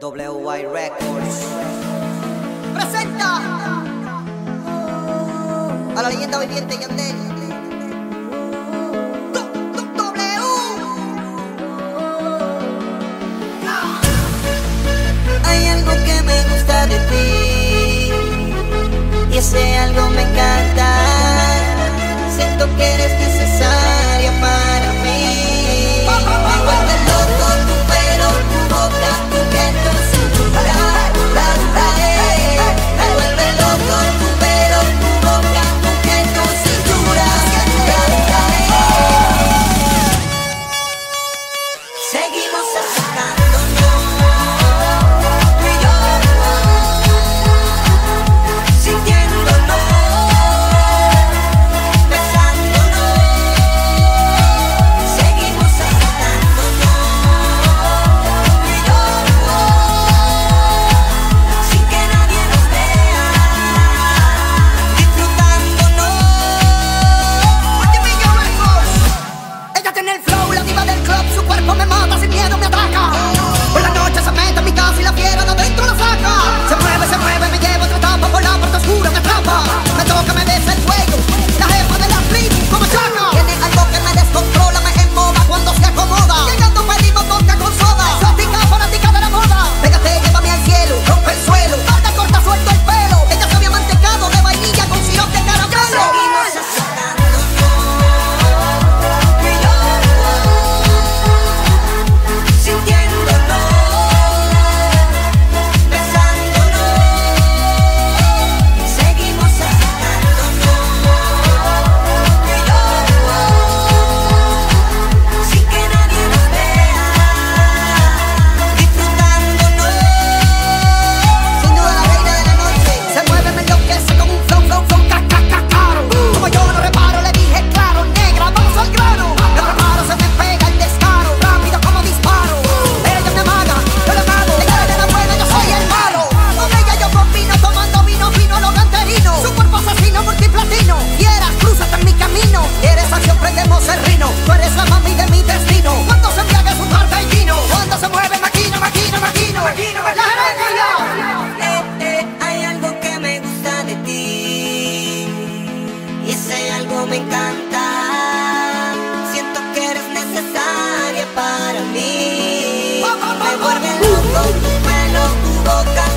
WY Records presenta a la leyenda viviente Yandel. Hay algo que me gusta de ti y ese algo me encanta. Siento que eres necesaria para seguimos a Sara. me encanta. Siento que eres necesaria para mí. Me vuelve loco tu pelo, tu boca.